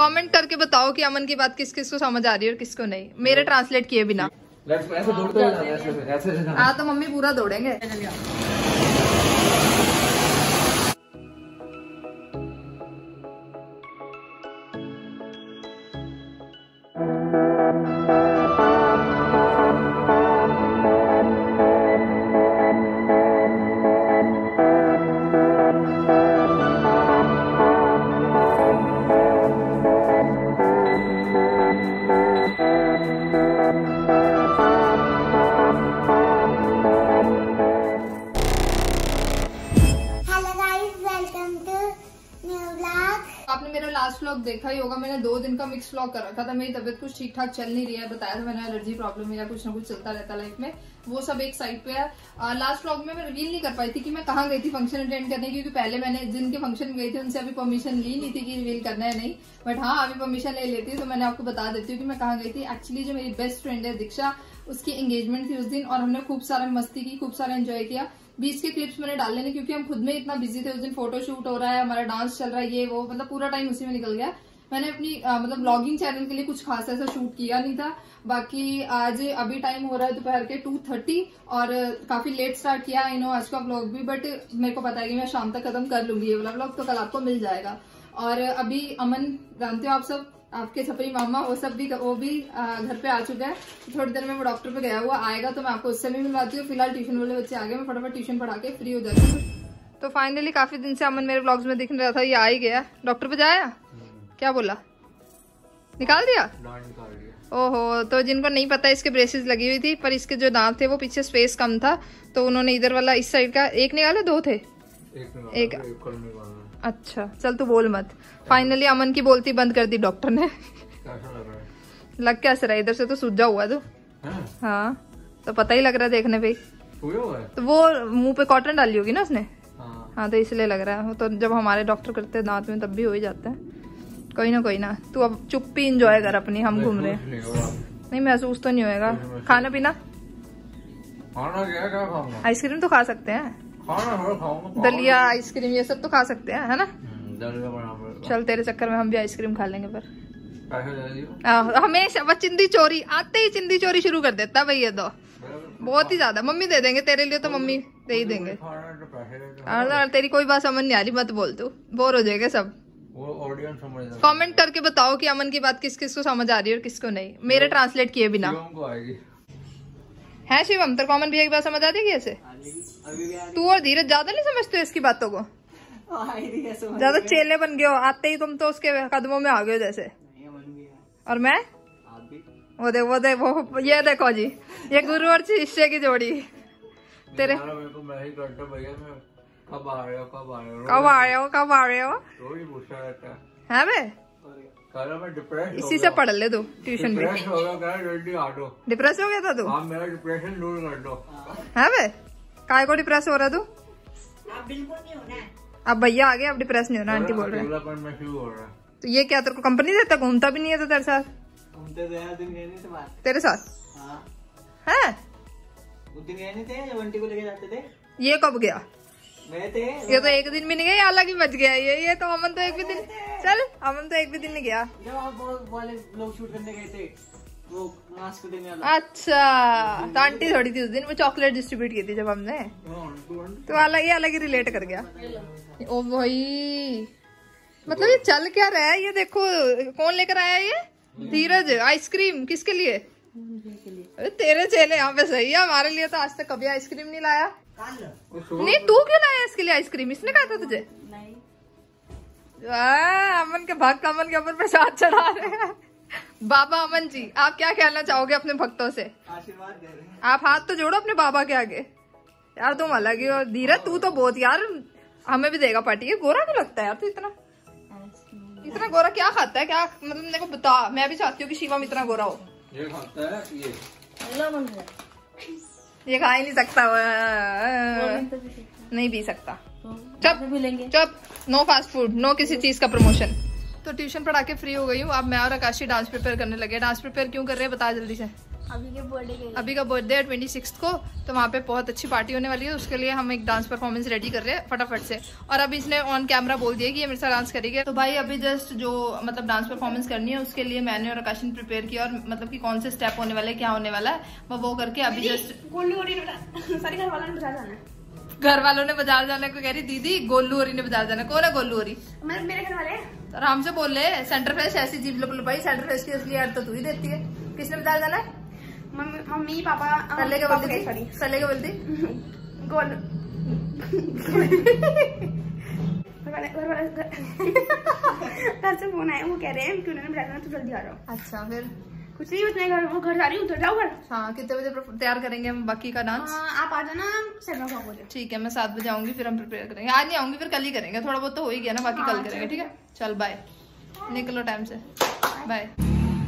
Comment करके बताओ कि अमन की बात किस किस को समझ आ रही है और किसको नहीं। मेरे ट्रांसलेट किए बिना। ऐसे दौड़ते ऐसे ऐसे हाँ तो मम्मी पूरा दौड़ेंगे। दिन व्लॉग कर रखा था, मेरी तबियत कुछ ठीक ठाक चल नहीं रही है, बताया था मैंने एलर्जी प्रॉब्लम है या कुछ ना कुछ चलता रहता लाइफ में, वो सब एक साइड पे है। लास्ट व्लॉग में मैं रिवील नहीं कर पाई थी कि मैं कहाँ गई थी फ़ंक्शन अटेंड करने, क्योंकि पहले मैंने जिनके फ़ंक्शन गई थी, उनसे अभी परमिशन ली नहीं थी कि रिवील करना है नहीं। बट हाँ अभी परमिशन ले लेती तो मैंने आपको बता देती हूँ कि मैं कहाँ गई थी। एक्चुअली जो मेरी बेस्ट फ्रेंड है, दीक्षा, उसकी एंगेजमेंट थी उस दिन, और हमने खूब सारा मस्ती की, खूब सारा एंजॉय किया। बीच के क्लिप्स मैंने डाल लेने, क्योंकि हम खुद में इतना बिज़ी थे, उस दिन फ़ोटो शूट हो रहा है, हमारा डांस चल रहा है, ये वो मतलब पूरा टाइम उसी में निकल गया। मैंने अपनी अ, मतलब ब्लॉगिंग चैनल के लिए कुछ खास ऐसा शूट किया नहीं था। बाकी आज अभी टाइम हो रहा है दोपहर के टू थर्टी और काफ़ी लेट स्टार्ट किया आई नो आज का ब्लॉग भी बट मेरे को पता है कि मैं शाम तक खत्म कर लूँगी ये वाला ब्लॉग तो कल आपको मिल जाएगा। और अभी अमन जानते हो आप सब? आपके छपरी मामा वो सब भी वो भी घर पे आ चुका है। थोड़ी देर में वो डॉक्टर पे गया हुआ आएगा तो मैं आपको उससे भी मिलवाती हूँ। फ़िलहाल ट्यूशन वाले बच्चे आ गए मैं फटाफट ट्यूशन पढ़ा के फ्री हो जाती हूँ। तो फाइनली काफ़ी दिन से अमन मेरे ब्लॉग्स में दिख रहा था ये आ ही गया। डॉक्टर पे जाया? क्या बोला? निकाल दिया? निकाल दिया। ओहो तो जिनको नहीं पता इसके ब्रेसेस लगी हुई थी पर इसके जो दांत थे वो पीछे स्पेस कम था तो उन्होंने इधर वाला इस साइड का एक निकाला दो थे? एक एक- एक अच्छा चल तू बोल मत। फाइनली अमन की बोलती बंद कर दी डॉक्टर ने। लग है? कैसे रहा इधर से तो सूजा हुआ तू। हाँ। तो पता ही लग रहा है देखने पे। ही। है? तो वो मुँह पे कॉटन डाली होगी ना उसने? हाँ। हाँ तो इसलिए लग रहा है। तो जब हमारे डॉक्टर करते हैं दांत में तब भी हो ही जाता है। कोई ना कोई ना। तू अब चुप्पी इंजॉय कर अपनी हम घूम रहे नहीं महसूस तो नहीं होएगा। खाना पीना? खाना क्या क्या खाऊँगा? आइसक्रीम तो खा सकते हैं। खाऊँगा दलिया आइसक्रीम ये सब तो खा सकते हैं है ना? हम्म, चल तेरे चक्कर में हम भी आइसक्रीम खा लेंगे पर। हमेशा बस चिंदी चोरी आते ही चिंदी चोरी शुरू कर देता भाई ये तो। बहुत ही ज़्यादा। मम्मी दे देंगे तेरे लिए तो मम्मी दे ही देंगे। तो तेरी कोई बात समझ नहीं आ रही मत बोल तू। बोर हो जाएगा सब। कमेंट करके बताओ कि अमन की बात किस किस को समझ आ रही है और किसको नहीं। मेरे ट्रांसलेट किए बिना। है शिवम? तेरे को अमन भैया की बात समझ आती है कैसे? तू और धीरज ज़्यादा नहीं समझते हो इसकी बातों को? ज़्यादा चेले बन गए हो। आते ही तुम तो उसके कदमों में आ गए हो जैसे। और मैं? वो दे वो दे वो ये देखो जी। ये गुरु और शिष्य की जोड़ी। तेरे कब आ रहे हो कब आ रहे हो कब आ रहे हो कब आ रहे हो रोज पूछता रहता है। है बे कह रहा मैं डिप्रेस इसी से पढ़ ले तू ट्यूशन भी डिप्रेस हो गया रहा जल्दी आ दो डिप्रेस हो गया था तू? मेरा डिप्रेशन दूर कर दो। है बे काय को डिप्रेस हो रहा तू? अब भैया आ गए अब डिप्रेस नहीं होना आंटी बोल रहे हैं। हो है। तो ये क्या तेरे को कंपनी देता घूमता भी नहीं है तो तेरे साथ? घूमते तो नहीं तेरे साथ? हाँ। है? उस दिन नहीं थे जब बंटी को लेके जाते थे? ये कब गया? ये तो एक दिन भी नहीं गया अलग ही बच गया ये ये तो अमन तो एक भी दिन चल अमन तो एक भी दिन नहीं गया। लोग शूट करने गए थे वो मास्क देने वाला। अच्छा तो आंटी थोड़ी थी उस दिन वो चॉकलेट डिस्ट्रीब्यूट की थी जब हमने। तो अलग ही अलग ही रिलेट कर गया। ओ भाई मतलब ये चल क्या रहा है? ये देखो कौन लेकर आया ये? धीरज आइसक्रीम किसके लिए? अरे तेरे चेले यहाँ पे सही है हमारे लिए तो आज तक कभी आइसक्रीम नहीं लाया। नहीं तू क्यों लाया इसके लिए आइसक्रीम इसने कहा था तुझे? अमन के भक्त अमन के ऊपर प्रसाद चढ़ा रहे हैं। बाबा अमन जी आप क्या कहना चाहोगे अपने भक्तों से? आशीर्वाद दे रहे हैं। आप हाथ तो जोड़ो अपने बाबा के आगे। यार तुम अलग ही हो। धीरज तू तो बहुत यार हमें भी देगा पार्टी। ये गोरा क्यों लगता है यार तू इतना? इतना गोरा क्या खाता है? क्या मतलब मेरे को बता। मैं भी चाहती हूँ कि शिवम इतना गोरा हो। ये खाता है ये। ये खा ही नहीं सकता वो। नहीं पी सकता। चुप चुप नो फास्ट फ़ूड नो किसी चीज़ का प्रमोशन तो ट्यूशन पढ़ा के फ्री हो गई हूँ अब मैं और आकाशी डांस प्रिपेयर करने लगे डांस प्रिपेयर क्यों कर रहे हैं? बता जल्दी से। अभी के बर्थडे के अभी का बर्थडे है ट्वेंटी सिक्स को तो वहाँ पे बहुत अच्छी पार्टी होने वाली है। उसके लिए हम एक डांस परफॉर्मेंस रेडी कर रहे हैं फटाफट से। और अभी इसने ऑन कैमरा बोल दिया कि ये मेरे साथ डांस करेगी। तो भाई अभी जस्ट जो मतलब डांस परफॉर्मेंस करनी है उसके लिए मैंने और आकाश ने प्रिपेयर किया और मतलब कि कौन से स्टेप होने वाले क्या होने वाला है मैं वो करके अभी जस्ट गोलू गोली सारे घर वालों ने जाना है। घर वालों ने बाज़ार जाने को कह रही दीदी गोलू औरी ने बाज़ार जाना कौन है गोलू मतलब मेरे घर वाले तो आराम से बोल ले सेंटर फ्रेश ऐसी जीप लो भाई सेंटर फ्रेश की असली यार तो तू ही देती है। किसने बाज़ार जाना है? मम्मी पापा सल्ले के बोलती सॉरी सल्ले के बोलती? गोलू। घर से फ़ोन आया वो कह रहे हैं कि उन्होंने बताया तो जल्दी आ जाओ। अच्छा फिर? कुछ नहीं घर वो घर जा रही हूँ तो जाओ घर। हाँ कितने बजे तैयार करेंगे हम बाकी का डांस हाँ, आप आ जाना सेवन ओ बजे ठीक है मैं सात बजे आऊँगी फिर हम प्रिपेयर करेंगे। आज नहीं आऊँगी फिर कल ही करेंगे। थोड़ा बहुत तो हो ही गया ना बाकी कल करेंगे ठीक है? चल बाय निकलो टाइम से। बाय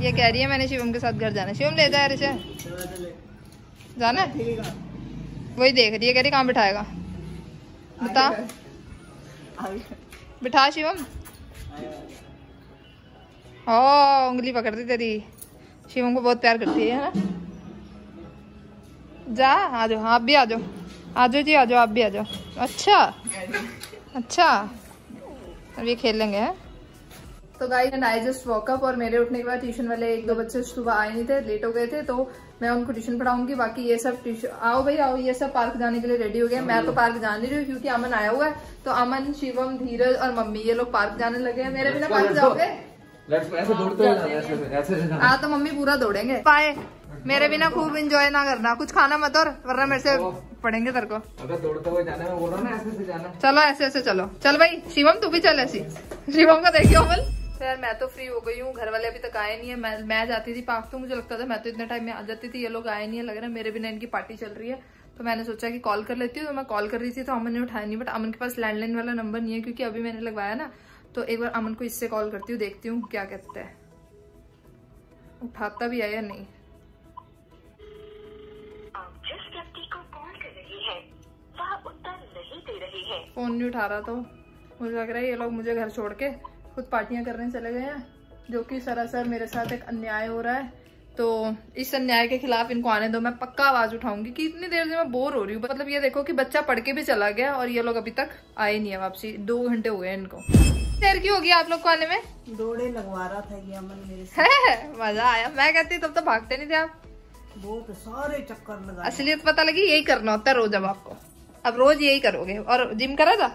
ये कह रही है, मैंने शिवम के साथ घर जाना शिवम, ले जा यार जाना है? वही देख रही है, कह रही कहाँ बिठाएगा? बता। बिठा शिवम। ओ, उंगली पकड़ दी तेरी। शिवम को बहुत प्यार करती है ना? जा, आ जाओ। आप भी आ जाओ। आ जाओ जी, आ जाओ, आप भी आ जाओ। अच्छा। अच्छा। अब ये खेल लेंगे, हैं? तो guys and I just woke up और मेरे उठने के बाद ट्यूशन वाले एक दो बच्चे सुबह आए नहीं थे लेट हो गए थे तो मैं उनको ट्यूशन पढ़ाऊँगी। बाकी ये सब ट्यूशन आओ भाई आओ ये सब पार्क जाने के लिए रेडी हो गए। मैं तो पार्क जा नहीं रही हूँ क्योंकि अमन आया हुआ है। तो अमन शिवम धीरज और मम्मी ये लोग पार्क जाने लगे हैं। मेरे बिना पार्क जाओगे? लेट्स ऐसे दौड़ते हुए जाना ऐसे ऐसे से जाना हाँ तो मम्मी पूरा दौड़ेंगे। पाए। मेरे बिना खूब एंजॉय ना करना। कुछ खाना मत और वरना मेरे से पढ़ेंगे तेरे को। अगर दौड़ते हुए जाना मैं बोल रहा ना ऐसे से जाना चलो ऐसे ऐसे चलो। चल भाई शिवम तू भी चल ऐसी। शिवम का देखियो अमल तो यार मैं तो फ्री हो गई हूँ घर वाले अभी तक आए नहीं है। मैं मैं जाती थी पार्क तो मुझे लगता था मैं तो इतने टाइम में आ जाती थी ये लोग आए नहीं है लग रहा है मेरे बिना इनकी पार्टी चल रही है। तो मैंने सोचा कि कॉल कर लेती हूँ तो मैं कॉल कर रही थी तो अमन ने उठाया नहीं बट अमन के पास लैंडलाइन वाला नंबर नहीं है क्योंकि अभी मैंने लगवाया ना। तो एक बार अमन को इससे कॉल करती हूँ देखती हूँ क्या कहते हैं। उठाता भी है या नहीं? फ़ोन नहीं उठा रहा तो। मुझे लग रहा है ये लोग मुझे घर छोड़ के खुद पार्टियाँ करने चले गए हैं जो कि सरासर मेरे साथ एक अन्याय हो रहा है। तो इस अन्याय के खिलाफ इनको आने दो मैं पक्का आवाज़ उठाऊँगी कि इतनी देर से मैं बोर हो रही हूँ। मतलब ये देखो कि बच्चा पढ़ के भी चला गया और ये लोग अभी तक आए नहीं है वापसी। दो घंटे हो गए इनको। देर की होगी आप लोग को आने में? दौड़े लगवा रहा था ये अमन मेरे से। मज़ा आया। मैं कहती तब तो भागते नहीं थे आप। बहुत सारे चक्कर लगा असलियत पता लगी यही करना होता है रोज अब आपको। अब रोज यही करोगे। और जिम करा था?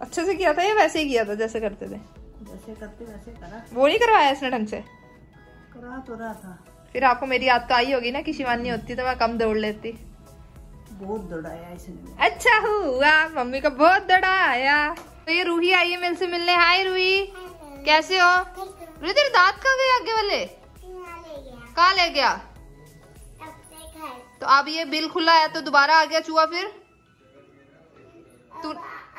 अच्छे से किया था या वैसे ही किया था जैसे करते थे? जैसे करते वैसे करा। वो नहीं करवाया इसने ढंग से? करा तो रहा था। फिर आपको मेरी याद तो आई होगी ना कि शिवानी होती तो मैं कम दौड़ लेती। बहुत दौड़ाया इसने अच्छा हुआ मम्मी का बहुत दौड़ा आया तो ये रूही आई है मेरे से मिलने। हाय रूही कैसे हो? रूही तेरे दांत कहाँ गए आगे वाले? कहाँ ले गया? तो अब ये बिल खुला है तो दोबारा आ गया चूहा फिर? तू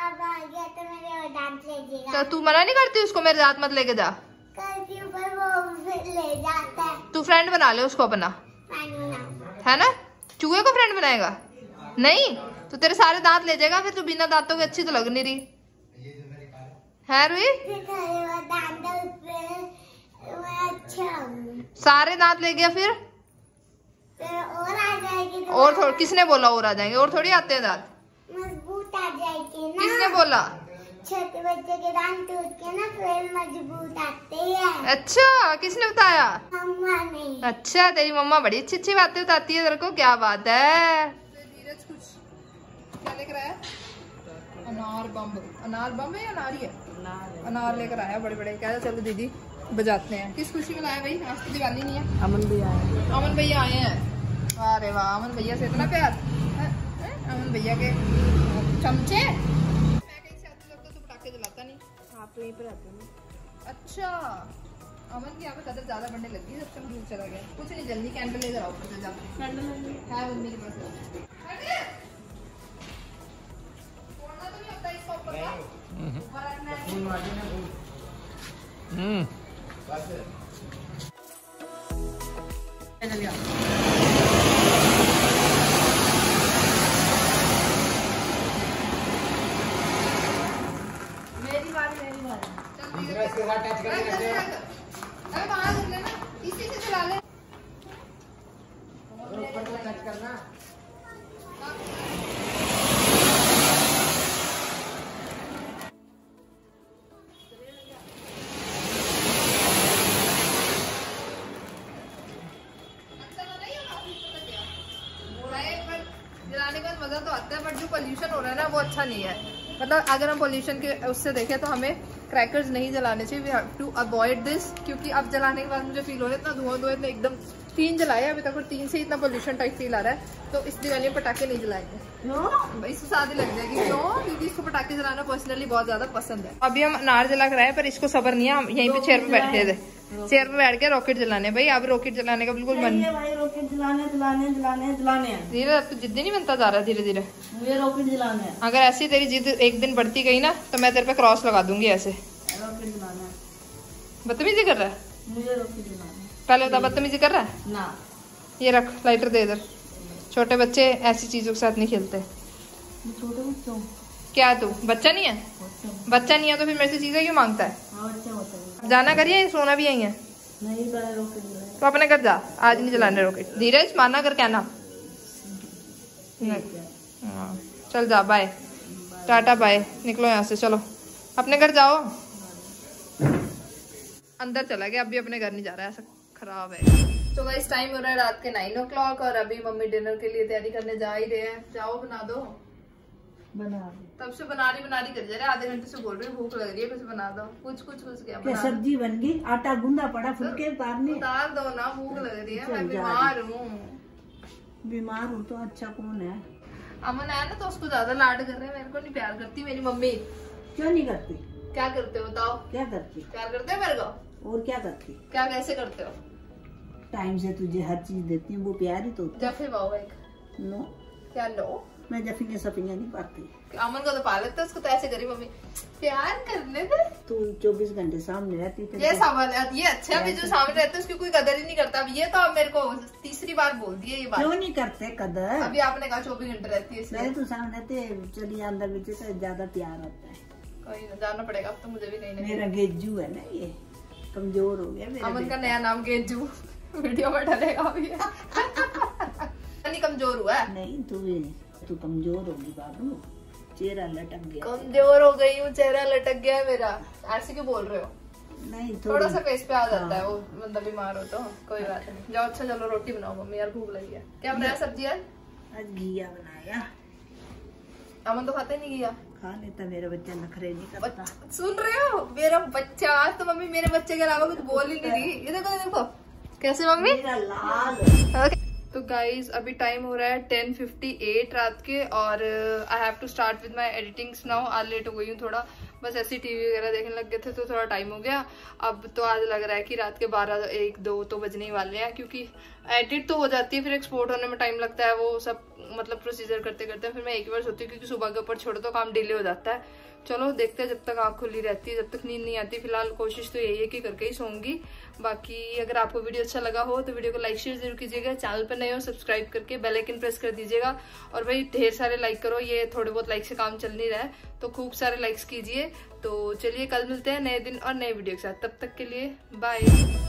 अब आ गया तो मेरे और डांट लीजिएगा तो तू मना नहीं करती उसको मेरे दांत मत लेके जा। करती हूँ पर वो ले जाता है। तू फ्रेंड बना ले उसको अपना। है ना? चूहे को फ्रेंड बनाएगा? नहीं? तो तेरे सारे दांत ले जाएगा फिर तू बिना दांतों के अच्छी तो लग नहीं रही। है रुई? अच्छा सारे दांत ले गया फिर? और आ जाएगी तो और थोड़ा किसने बोला और आ जाएँगे? और थोड़ी आते हैं दांत। जाएगी ना। किसने बोला? छोटे बच्चे के दांत टूट के ना फिर मज़बूत आते हैं। अच्छा किसने बताया? मम्मा नहीं अच्छा तेरी मम्मा बड़ी अच्छी अच्छी बातें बताती है तेरे को क्या बात है? धीरज कुछ। क्या लेकर आया अनार बम। अनार बम है या अनारी है? अनार लेकर आया बड़े बड़े कह रहा चलो दीदी बजाते हैं। किस खुशी में लाया भाई? आज तो दिवाली नहीं है। अमन भी आया अमन भैया आए हैं। अरे वाह अमन भैया से इतना प्यार। हैं? हैं? अमन भैया के चमचे? मैं कहीं से आती लगता तो पटाखे जलाता नहीं यहीं पर आते हैं अच्छा। अमन की यहाँ पे कदर ज़्यादा बढ़ने लगी है जब से हम दूर चला गया। कुछ नहीं जल्दी कैंडल लेकर आओ से है मम्मी के पास। जलाने का मज़ा तो आता है बट जो पोल्यूशन हो रहा है ना वो अच्छा। नहीं है मतलब अगर हम पोल्यूशन के उससे देखें तो हमें क्रैकर्स नहीं जलाने चाहिए we have to avoid this क्योंकि अब जलाने के बाद मुझे फील हो रहा है इतना धुआँ धुआँ इतना एकदम तीन जलाए अभी तक और तीन से इतना पोल्यूशन टाइप फील आ रहा है। तो इस दिवाली में पटाखे नहीं जलाएँगे। भाई इसको शादी लग जाएगी। क्यों? क्योंकि इसको पटाखे जलाना पर्सनली बहुत ज़्यादा पसंद है। अभी हम अनार जला कर आए पर इसको सबर नहीं है। हम यहीं पे चेयर पे बैठे थे चेयर पे बैठ के रॉकेट जलाने भाई अब रॉकेट जलाने का बिल्कुल मन रॉकेट जलाने जलाने जलाने जलाने धीरे अब तो जिद्दी नहीं बनता जा रहा धीरे धीरे। मुझे रॉकेट जलाने हैं। अगर ऐसी तेरी जिद एक दिन बढ़ती गई ना तो मैं तेरे पे क्रॉस लगा दूँगी ऐसे। रॉकेट जलाना है। बदतमीजी कर रहा है? मुझे रॉकेट है। पहले बता बदतमीजी कर रहा है? ना। ये रख लाइटर दे इधर। छोटे बच्चे ऐसी चीज़ों के साथ नहीं खेलते। छोटे बच्चों क्या तू? बच्चा नहीं है? बच्चा नहीं है तो फिर मेरे से चीज़ें क्यों माँगता है? हाँ है? जाना करिए सोना भी यही है। तो अपने घर जा। आज नहीं चलाने रॉकेट धीरज माना कर कहना चल जा बाय टाटा बाय निकलो यहाँ से चलो। अपने घर जाओ। अंदर चला गया अभी अपने घर नहीं जा रहा है ऐसा खराब है। तो गाइस टाइम हो रहा है रात के नाइन ओ क्लॉक और अभी मम्मी डिनर के लिए तैयारी करने जा ही रहे हैं। जाओ बना दो। बना तब से बना रही बना रही कर जा रहे आधे घंटे से बोल रही भूख लग रही है कुछ बना दो। कुछ कुछ कुछ क्या क्या बना सब्ज़ी बन गई? आटा गूंदा पड़ा फुलके उतारने। उतार दो ना भूख लग रही है। मैं बीमार हूँ। बीमार हूँ तो अच्छा कौन है? अमन आया ना तो उसको ज़्यादा लाड कर रहे हैं। मेरे को नहीं प्यार करती मेरी मम्मी। क्यों नहीं करती? क्या करते हो बताओ। क्या करती? प्यार करते हो मेरे को? और क्या करती? क्या कैसे करते हो? टाइम से तुझे हर चीज़ देती हूँ वो प्यार ही तो होता जफे एक। है। नो। क्या लो? मैं जफियाँ सफियाँ नहीं पाती। अमन को तो पा लेते उसको तो ऐसे करी मम्मी। प्यार करने दे। तू चौबीस घंटे सामने रहती थी ये सवाल ये अच्छा अभी जो सामने रहते हैं उसकी कोई कदर ही नहीं करता। अब ये तो आप मेरे को तीसरी बार बोल दिए ये बात। क्यों नहीं करते कदर? अभी आपने कहा चौबीस घंटे रहती है इसलिए। नहीं तू सामने रहते चलिए अंदर बीच से ज़्यादा प्यार आता है। कोई ना जाना पड़ेगा अब तो मुझे भी नहीं मेरा गेजू है ना ये। कमज़ोर हो गया मेरा अमन का नया नाम गेजू वीडियो में डलेगा अभी नहीं कमज़ोर हुआ नहीं तू भी तू कमज़ोर होगी बाबू। चेहरा लटक गया। कमज़ोर हो गई हूँ चेहरा लटक गया है मेरा। ऐसे क्यों बोल रहे हो? नहीं थोड़ा सा फेस पे आ जाता है वो बंदा बीमार हो तो। कोई बात नहीं। जाओ अच्छा चलो रोटी बनाओ मम्मी यार भूख लगी है। क्या बनाया सब्ज़ी यार आज घिया बनाया। अमन तो खाते नहीं किया खा लेता मेरा बच्चा नखरे नहीं करता। सुन रहे हो? मेरा बच्चा आज तो मम्मी मेरे बच्चे के अलावा कुछ बोल ही नहीं रही। ये देखो देखो। कैसे मम्मी? ओके तो गाइज़ अभी टाइम हो रहा है टेन फिफ्टी एट रात के और I have to start with my editing now आज लेट हो गई हूँ थोड़ा। बस ऐसे ही टीवी वगैरह देखने लग गए थे तो थोड़ा टाइम हो गया। अब तो आज लग रहा है कि रात के बारह एक दो तो बजने ही वाले हैं क्योंकि एडिट तो हो जाती है, फिर एक्सपोर्ट होने में टाइम लगता है, वो सब मतलब प्रोसीजर करते करते फिर मैं एक बार सोती हूँ, क्योंकि सुबह के ऊपर छोड़ो तो काम डिले हो जाता है। चलो, देखते हैं जब तक आँख खुली रहती है, जब तक नींद नहीं आती, फ़िलहाल कोशिश तो यही है कि करके ही सोंगी बाकी अगर आपको वीडियो अच्छा लगा हो तो वीडियो को लाइक शेयर ज़रूर कीजिएगा। चैनल पर नए हो सब्सक्राइब करके बेल आइकन प्रेस कर दीजिएगा। और भाई, ढेर सारे लाइक करो, ये थोड़े बहुत लाइक से काम चल नहीं रहा है तो खूब सारे लाइक्स कीजिए। तो चलिए, कल मिलते हैं नए दिन और नए वीडियो के साथ। तब तक के लिए बाय